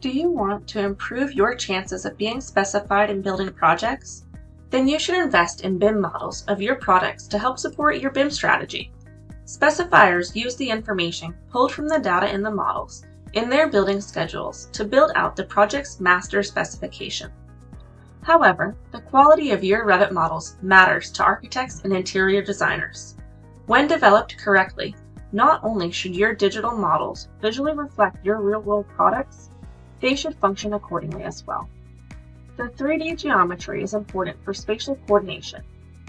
Do you want to improve your chances of being specified in building projects? Then you should invest in BIM models of your products to help support your BIM strategy. Specifiers use the information pulled from the data in the models in their building schedules to build out the project's master specification. However, the quality of your Revit models matters to architects and interior designers. When developed correctly, not only should your digital models visually reflect your real-world products, they should function accordingly as well. The 3D geometry is important for spatial coordination,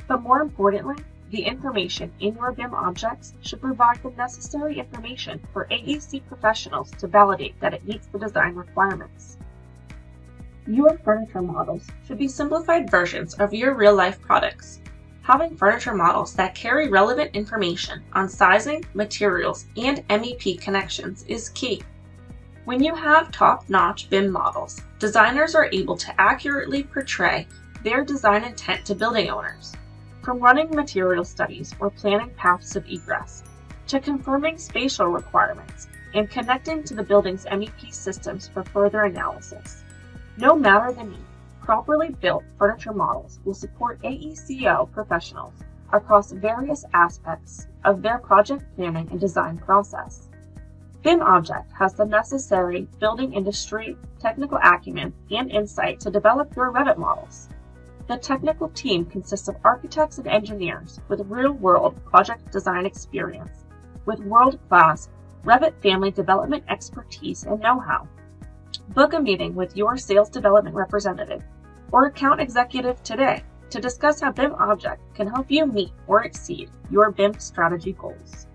but more importantly, the information in your BIM objects should provide the necessary information for AEC professionals to validate that it meets the design requirements. Your furniture models should be simplified versions of your real-life products. Having furniture models that carry relevant information on sizing, materials, and MEP connections is key. When you have top-notch BIM models, designers are able to accurately portray their design intent to building owners. From running material studies or planning paths of egress, to confirming spatial requirements and connecting to the building's MEP systems for further analysis. No matter the need, properly built furniture models will support AECO professionals across various aspects of their project planning and design process. BIMobject has the necessary building industry, technical acumen, and insight to develop your Revit models. The technical team consists of architects and engineers with real-world project design experience, with world-class Revit family development expertise and know-how. Book a meeting with your sales development representative or account executive today to discuss how BIM Object can help you meet or exceed your BIM strategy goals.